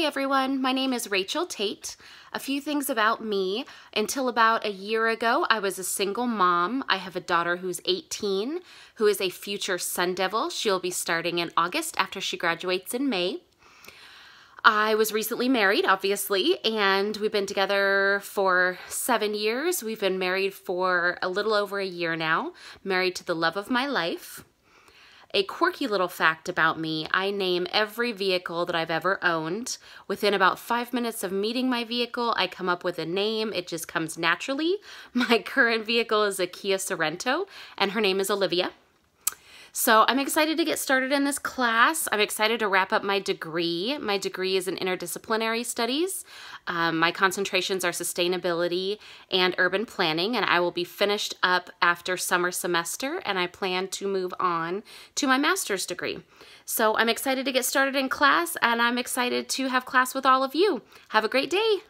Hi everyone, my name is Rachel Tate. A few things about me. Until about a year ago, I was a single mom. I have a daughter who's 18, who is a future Sun Devil. She'll be starting in August after she graduates in May. I was recently married, obviously, and we've been together for seven years. We've been married for a little over a year now, married to the love of my life. A quirky little fact about me, I name every vehicle that I've ever owned. Within about five minutes of meeting my vehicle, I come up with a name. It just comes naturally. My current vehicle is a Kia Sorento, and her name is Olivia. So I'm excited to get started in this class. I'm excited to wrap up my degree. My degree is in interdisciplinary studies. Um, my concentrations are sustainability and urban planning, and I will be finished up after summer semester, and I plan to move on to my master's degree. So I'm excited to get started in class, and I'm excited to have class with all of you. Have a great day.